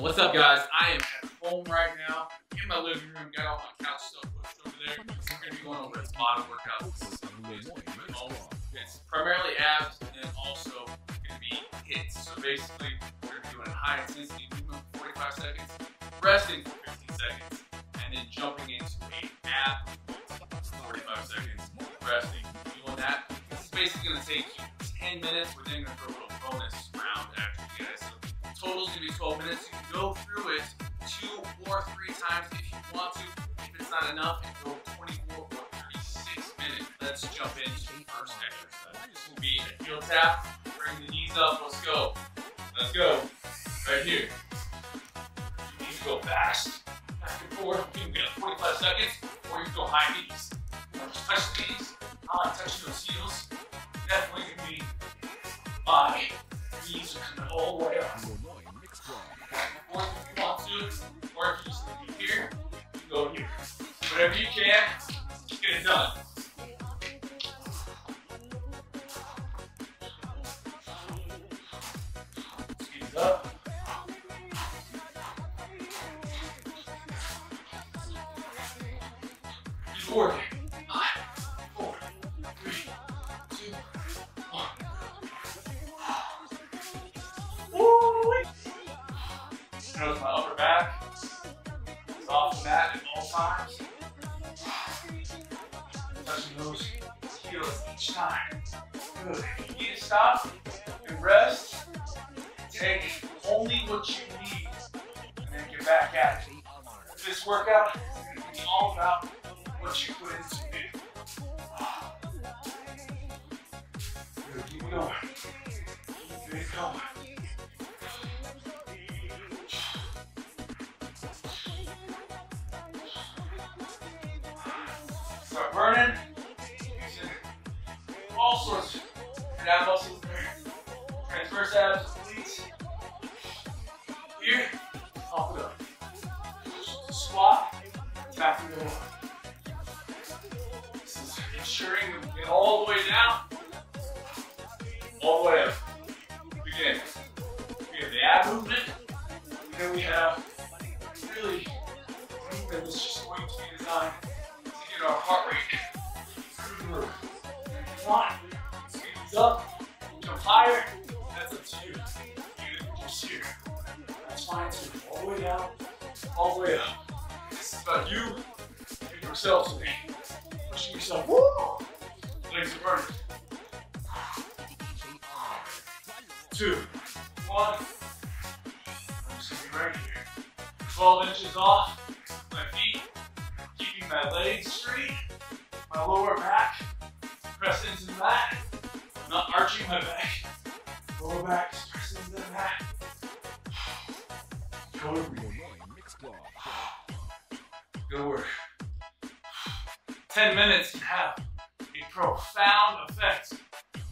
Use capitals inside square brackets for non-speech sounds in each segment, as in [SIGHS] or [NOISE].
What's up, guys? I am at home right now in my living room. Got all my couch stuff pushed over there. We're gonna be going over this bottom workout. It's primarily abs and then also gonna be hits. So basically, we're gonna be doing a high intensity movement for 45 seconds, resting for 15 Let's jump into the first exercise. This will be a heel tap. Bring the knees up. Let's go. Let's go. Right here. You need to go fast. Back and forth. You can get 45 seconds, or you can go high knees. Just touch the knees. I like touching those heels. Definitely gonna be my knees are coming all the way up. Or if you want to, or if you just leave here, you go here. Whatever you can, Working. Five, four, three, two, one. Woo! Notice my upper back is off the mat at all times. Touching those heels each time. Good. You need to stop and rest, take only what you need and then get back at it. This workout is going to be all about what you it. Good. Keep going. Keep going. Start burning. All sorts of ab muscles there. Transverse abs, obliques. Here, pop it up. Squat, tap and go up. Ensuring we get all the way down, all the way up. Begin. We have the ab movement, and then we have really movement that's just going to be designed to get our heart rate through the roof. If you want, speed these up, jump higher, that's up to you. Even just here, that's fine too. All the way down, all the way up. This is about you and yourself today. Pushing yourself. Woo! Legs are burning. Two, one. I'm just gonna be right here. 12 inches off my feet, keeping my legs straight, my lower back press into the mat, not arching my back. Lower back press into the mat. [SIGHS] Good work. 10 minutes can have a profound effect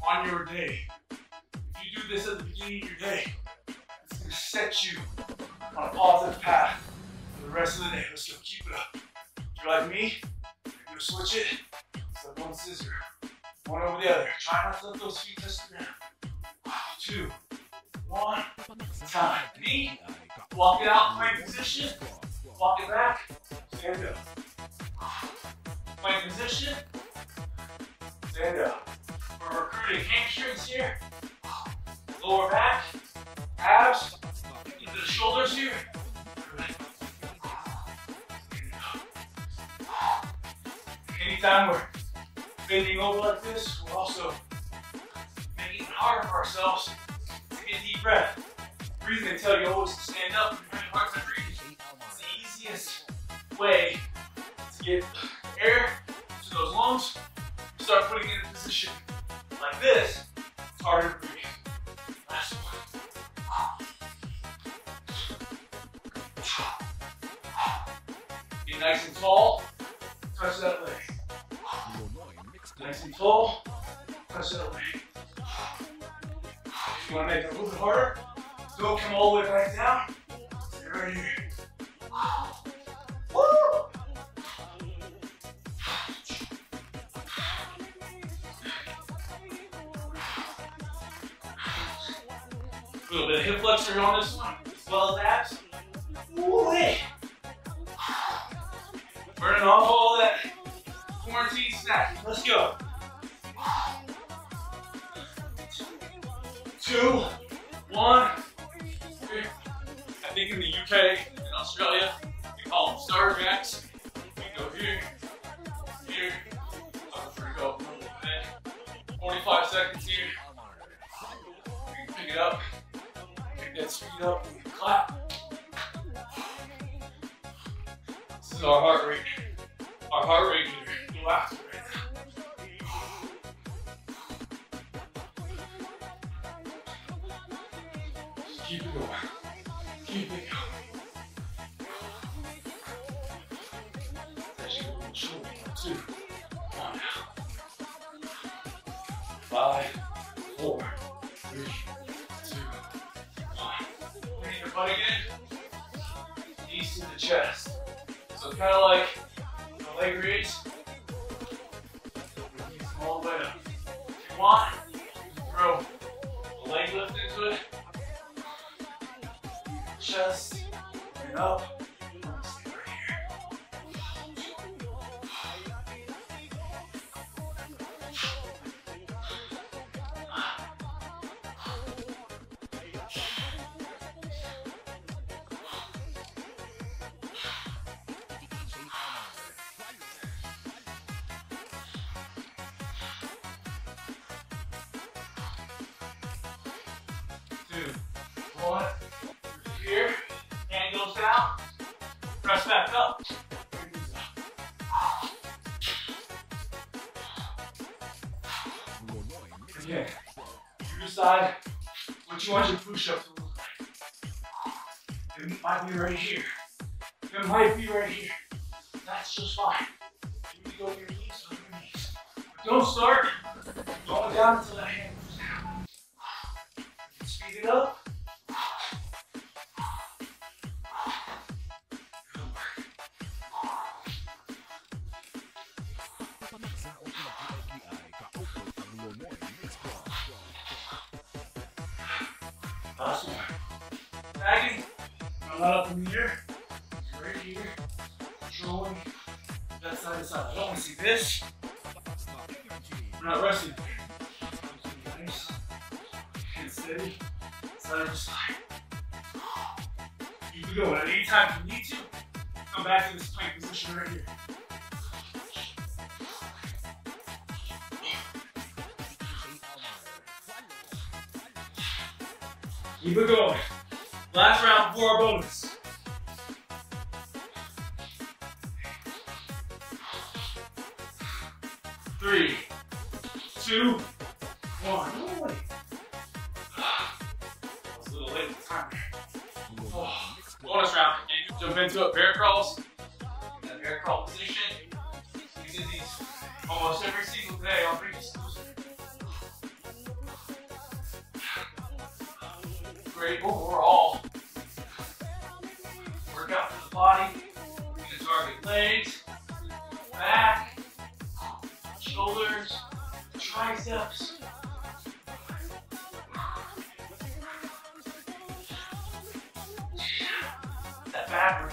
on your day. If you do this at the beginning of your day, it's to set you on a positive path for the rest of the day. Let's go, keep it up. If you're like me, you're gonna switch it. So one scissor, one over the other. Try not to let those feet touch the ground. Two, one, time. Knee, walk it out, plank position. Walk it back, stand up. Plank position, stand up. We're recruiting hamstrings here. Lower back, abs, into the shoulders here. Anytime we're bending over like this, we're also making it harder for ourselves to get deep breath. Breathing until you always to stand up breathe. It's the easiest way to get air to those lungs. Start putting it in a position like this. It's harder to breathe. Last one. Get nice and tall. Touch that leg. Nice and tall. Touch that leg. If you want to make it a little bit harder, don't come all the way back down. A little bit of hip flexor on this one, as well as abs. way. Burning off all that quarantine snack. Let's go. Two, one. I think in the UK, and Australia, they call them star jacks. Speed up, clap. This is our heart rate. Our heart rate. Go after right now. Just keep it going. Keep it going. That's your little shoulder. Two. One. Five, Your again. Knees to the chest. So kind of like the leg. Knees all the way up. If you want, throw the leg lift into it. Chest and up. Two, one. Here, hand down, press back up. Again, you decide what you want your push-up to look like. It might be right here. It might be right here. That's just fine. You to go to your knees, to your knees. Don't start going down until that hand Bagging. Come out up the air. Right here. Controlling. That side to side. I don't want to see this. We're not resting. Nice. And steady. Side to side. You can go at any time if you need to. Come back to this plank position right here. Keep it going. Last round for our bonus. Three, two, one. Oh, wait. I was a little late with the timer. Oh, bonus round. You jump into it. Bear crawls. That bear crawl position. We did these almost every single day Great overall. Workout for the body. We're target legs, back, shoulders, triceps. That back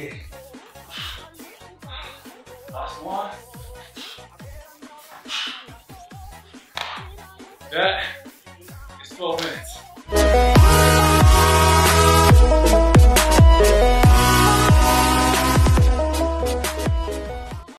Okay. Last one. That is 12 minutes.